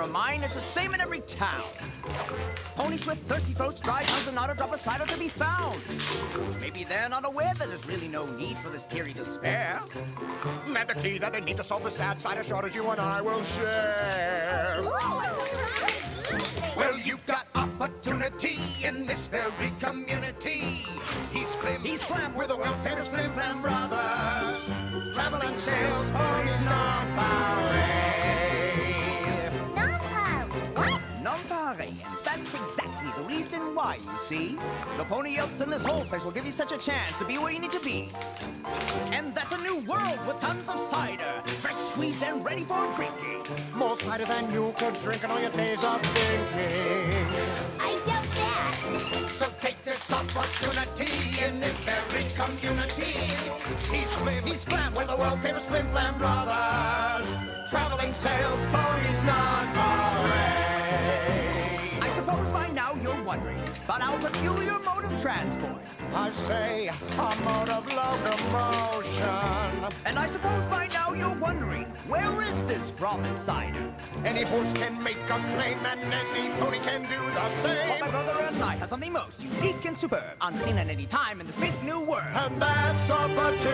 cider of mine. It's the same in every town. Ponies with thirsty throats, dry tongues, and not a drop of cider to be found. Maybe they're not aware that there's really no need for this teary despair. And the key that they need to solve the sad cider shortage you and I will share. Well, you've got opportunity in this very community. He's Flim, he's Flam, we're the world famous Flim Flam Brothers. Travel and sales, reason why, you see. The pony elves in this whole place will give you such a chance to be where you need to be. And that's a new world with tons of cider, fresh squeezed and ready for drinking. More cider than you could drink in all your days of thinking. I doubt that. So take this opportunity in this very community. He's Flim, he's Flam, we're the world famous Flim Flam Brothers. Traveling sales, ponies, non-parade. I suppose by now you're wondering about our peculiar mode of transport. I say a mode of locomotion. And I suppose by now you're wondering, where is this promised cider? Any horse can make a claim and any pony can do the But same. my brother and I have something most unique and superb, unseen at any time in this big new world. And that's opportunity.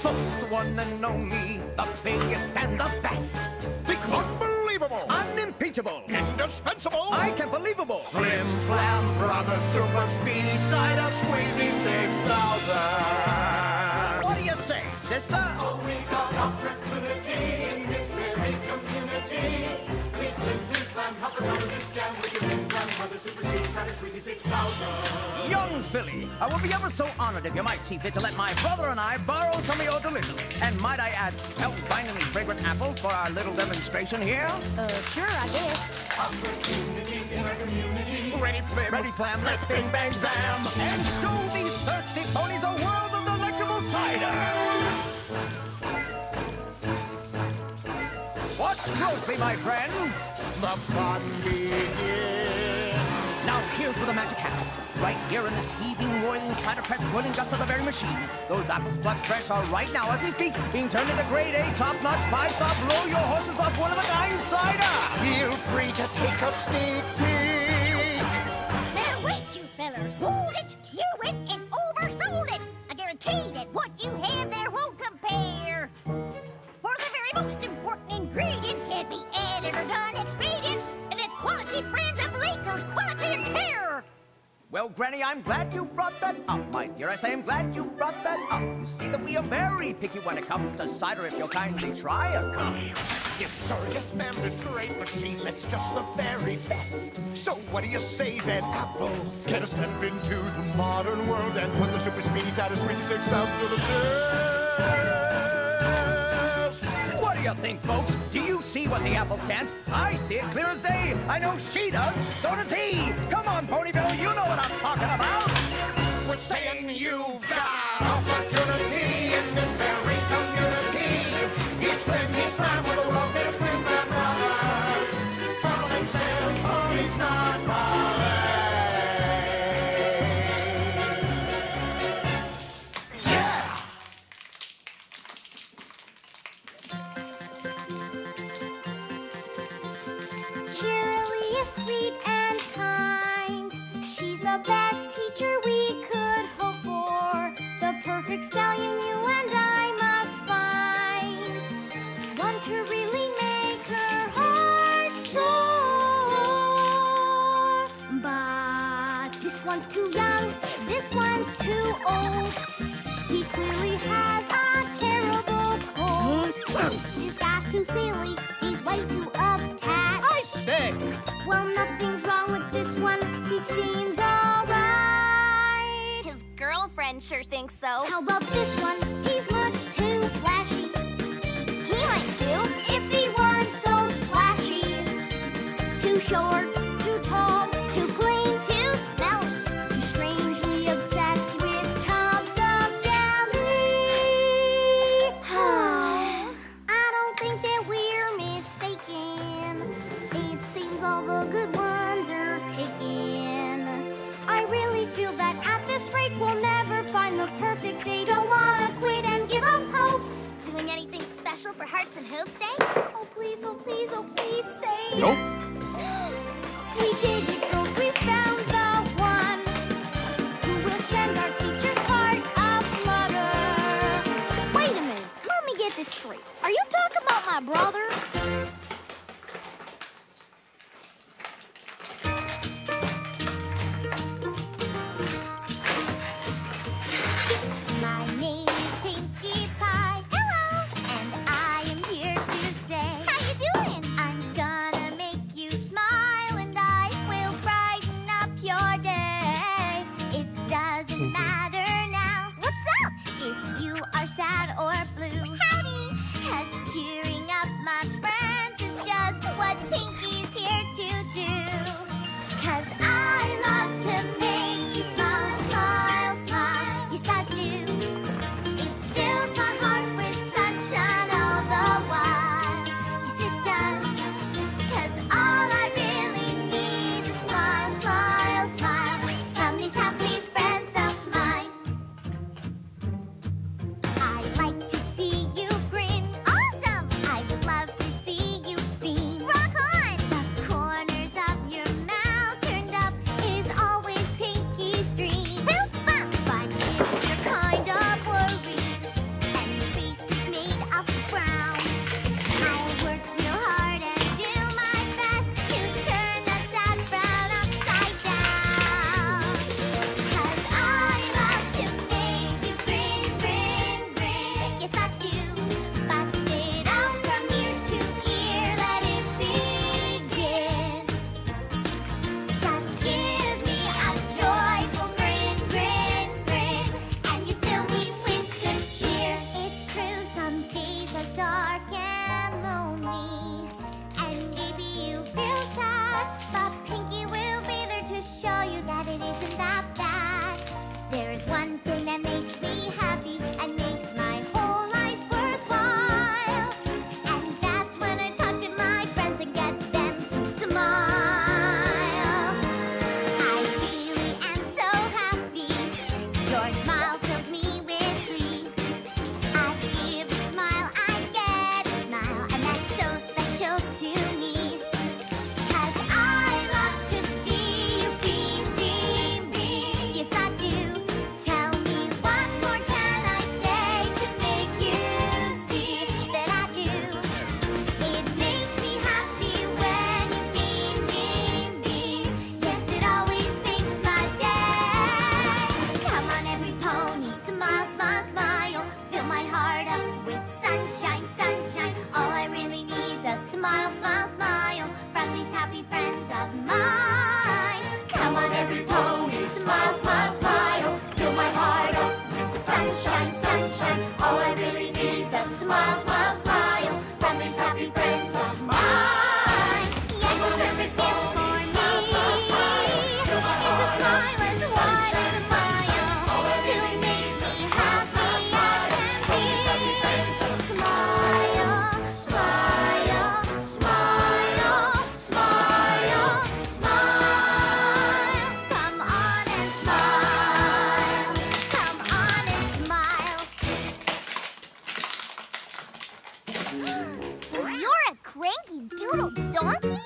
Folks, the one and only, the biggest and the best. The unbelievable. Unimpeachable. Indispensable. I can't believable. Flim Flam Brothers Super Speedy Cider Squeezy 6000. What do you say, sister? Oh, we got opportunity in this very community. Please, Flim, please, Flam, help us out with this jam. We can win Flam, Mother Super Speedy 6000. Young filly, I would be ever so honored if you might see fit to let my brother and I borrow some of your delicious, and might I add spellbindingly fragrant apples for our little demonstration here? Uh, sure, I guess. Opportunity in our community. Ready, Flim? Ready, Flam? Let's bing, bang, zam. And show these thirsty ponies a world of delectable cider. Watch closely, my friends. The fun begins. Now here's where the magic happens. Right here in this heaving, roiling, cider press boiling guts of the very machine. Those apples plucked fresh are right now, as we speak, being turned into grade A, top-notch, five-star, blow your horses off one-of-a-kind cider. Feel free to take a sneak peek. Well, Granny, I'm glad you brought that up, my dear. I I'm glad you brought that up. You see that we are very picky when it comes to cider, if you'll kindly try a cup. Yes, sir, yes, ma'am, this great machine that's just the very best. So what do you say then, apples? Get a step into the modern world and put the super speedy cider squeezy 6000 to the test. You think, folks? Do you see what the apples can't? I see it clear as day. I know she does. So does he. Come on, Ponyville, you know what I'm talking about. We're saying you've got too young, this one's too old. He clearly has a terrible cold. This guy's too silly, he's way too uptight. I say. Well, nothing's wrong with this one. He seems alright. His girlfriend sure thinks so. How about this one? He's much too flashy. He might too. If he weren't so splashy, too short,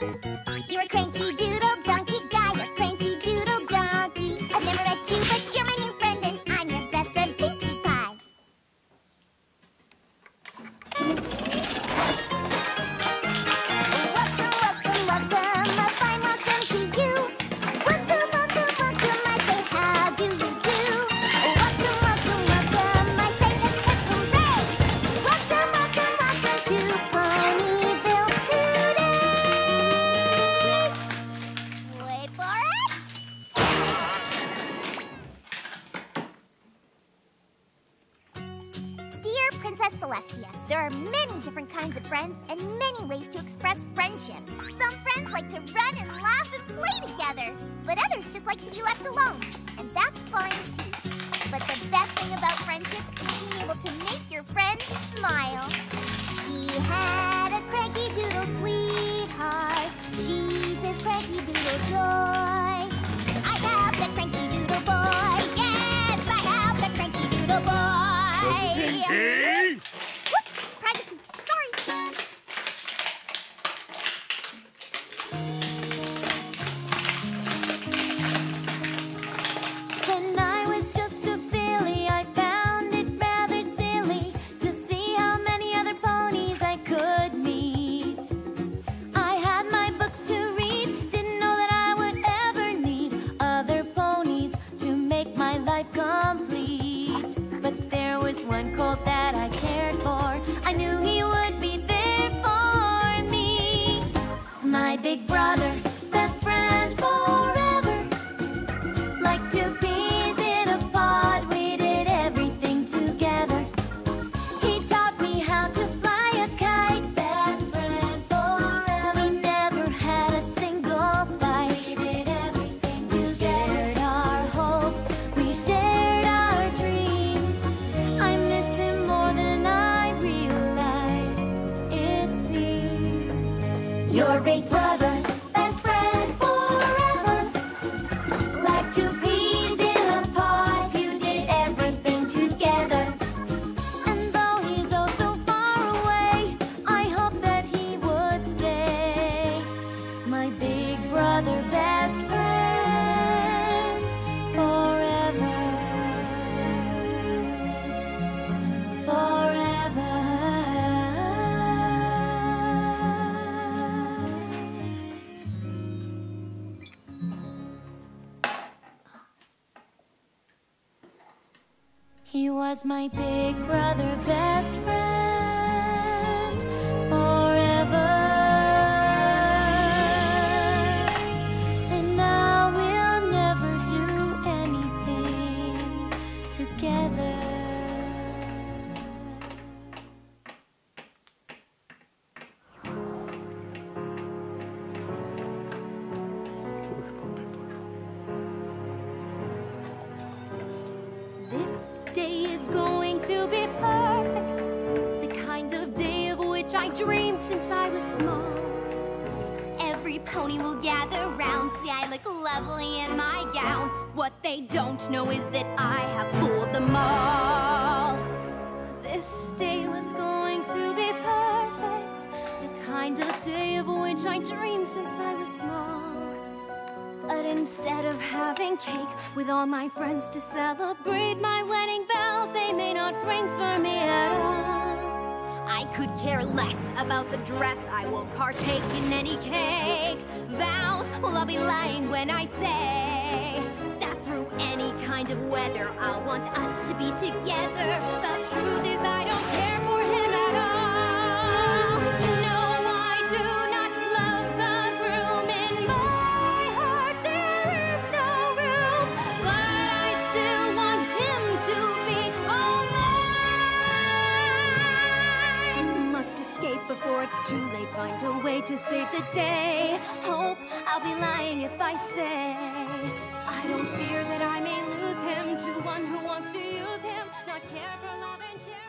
Thank you. are many different kinds of friends and many ways to express friendship. Some friends like to run and laugh and play together, but others just like to be left alone, and that's fine too. But the best thing about friendship is being able to make your friends smile. He had a cranky doodle sweetheart. She's his cranky doodle joy. I have the cranky doodle boy. Yes, I have the cranky doodle boy. He was my big brother, best friend to be perfect. The kind of day of which I dreamed since I was small. Every pony will gather round. See, I look lovely in my gown. What they don't know is that I have fooled them all. This day was going to be perfect. The kind of day of which I dreamed since I was small. But instead of having cake with all my friends to celebrate my wedding bells, they may not ring for me at all. I could care less about the dress, I won't partake in any cake. Vows, well, I'll be lying when I say that through any kind of weather, I'll want us to be together. The truth is, I don't care the day. Hope I'll be lying if I say I don't fear that I may lose him to one who wants to use him, not care for love and charity.